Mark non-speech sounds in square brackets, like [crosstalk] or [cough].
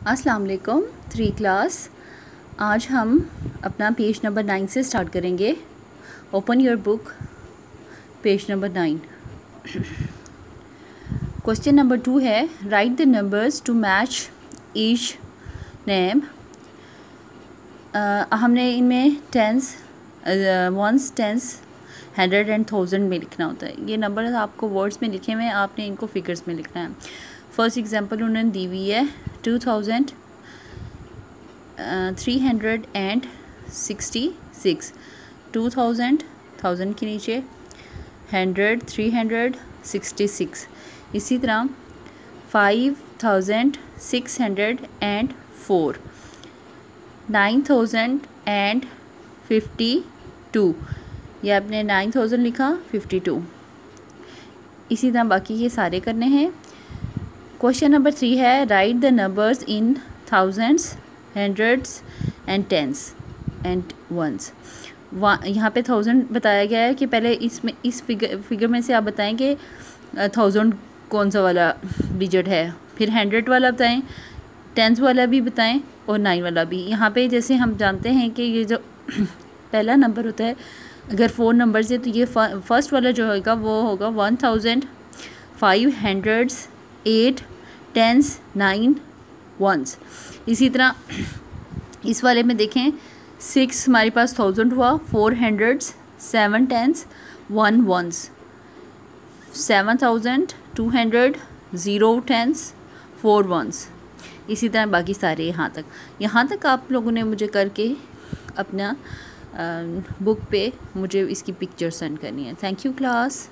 अस्सलाम वालेकुम three class. आज हम अपना पेज नंबर नाइन से स्टार्ट करेंगे। Open your book, page number nine. Question number two है write the numbers to match each name हमने इनमें tens ones tens hundred and thousand में लिखना होता है। ये नंबर आपको वर्ड्स में लिखे हुए हैं, आपने इनको फिगर्स में लिखना है। फ़र्स्ट एग्जांपल उन्होंने दी हुई है two thousand three hundred and sixty six two thousand thousand के नीचे hundred three hundred sixty six इसी तरह five thousand six hundred and four nine thousand and fifty two ये आपने नाइन थाउज़ेंड लिखा फिफ्टी टू इसी तरह बाकी ये सारे करने हैं। क्वेश्चन नंबर थ्री है write the numbers in thousands hundreds and tens and ones यहाँ पे थाउज़ेंड बताया गया है कि पहले इसमें, इस फिगर फिगर में से आप बताएँ कि थाउज़ेंड कौन सा वाला डिजिट है? फिर हंड्रेड वाला बताएँ टेंस वाला भी बताएँ और नाइन वाला भी। यहाँ पे जैसे हम जानते हैं कि ये जो [clears throat] पहला नंबर होता है, अगर फोर नंबर से तो ये फ़र्स्ट वाला जो होगा वो होगा one thousand five hundreds eight tens nine ones इसी तरह, इस वाले में देखें सिक्स हमारे पास थाउज़ेंड हुआ four hundreds seven tens one ones seven thousand two hundred zero tens four ones इसी तरह बाकी सारे यहाँ तक। यहाँ तक आप लोगों ने मुझे करके अपना बुक पे मुझे इसकी पिक्चर सेंड करनी है। Thank you class